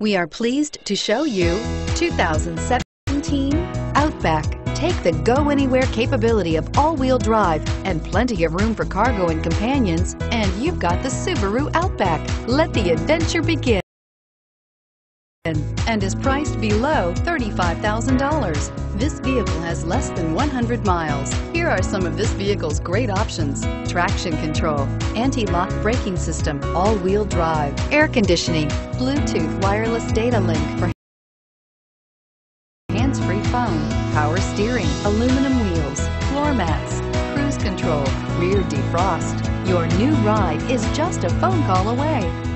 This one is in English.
We are pleased to show you 2017 Outback. Take the go-anywhere capability of all-wheel drive and plenty of room for cargo and companions, and you've got the Subaru Outback. Let the adventure begin and is priced below $35,000. This vehicle has less than 100 miles. Here are some of this vehicle's great options. Traction control, anti-lock braking system, all-wheel drive, air conditioning, Bluetooth wireless data link for hands-free phone, power steering, aluminum wheels, floor mats, cruise control, rear defrost. Your new ride is just a phone call away.